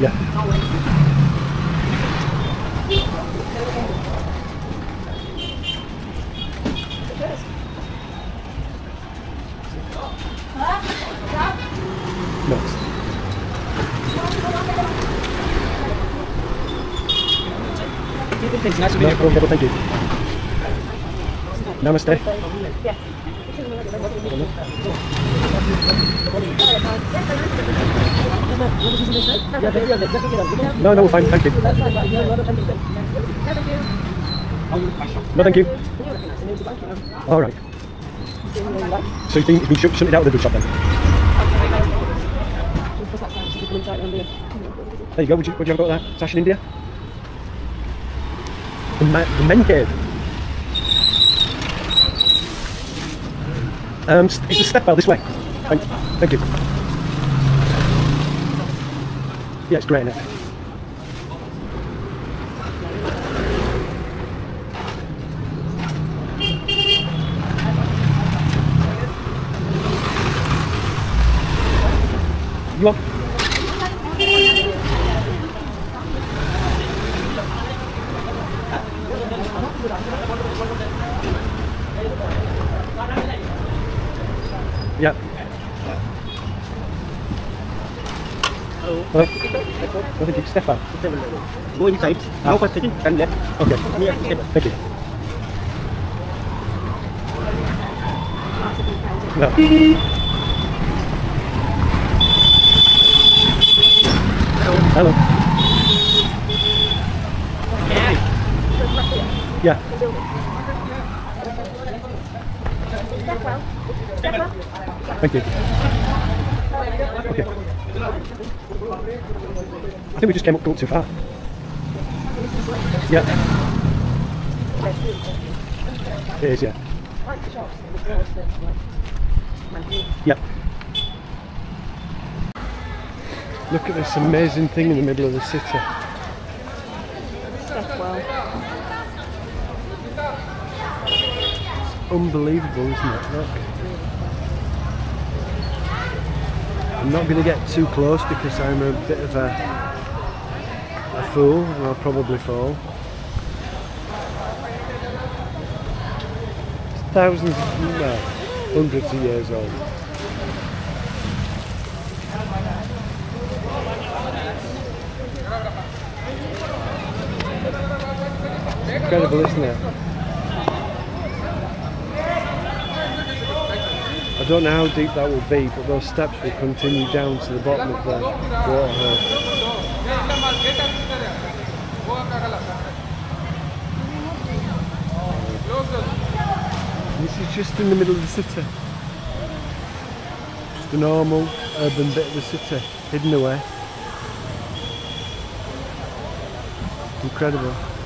Yeah. Next. Nice to No, meet you. okay, well, thank you. Namaste. No, no, fine, thank you. No, thank you. All right. So you think you've been shut, shut it out with the shop then? There you go, would you, would you have got that? Sash in India? The, ma- the men cave. Um, s- is the step well this way? Thank, thank you. Yeah, it's great, it? You want? Yeah. Hello. I think it's Stefan. Go inside. No question. Turn left. Okay. Near table. Thank you. No. Hello. Yeah. Thank you. Okay. I think we just came up too far. Yeah. It is, yeah. Yep. Look at this amazing thing in the middle of the city. Unbelievable, isn't it? Look. I'm not going to get too close because I'm a bit of a, a fool and I'll probably fall. It's thousands, no, hundreds of years old. Incredible, isn't it? Don't know how deep that will be, but those steps will continue down to the bottom of the waterhole. This is just in the middle of the city. Just a normal urban bit of the city, hidden away. Incredible.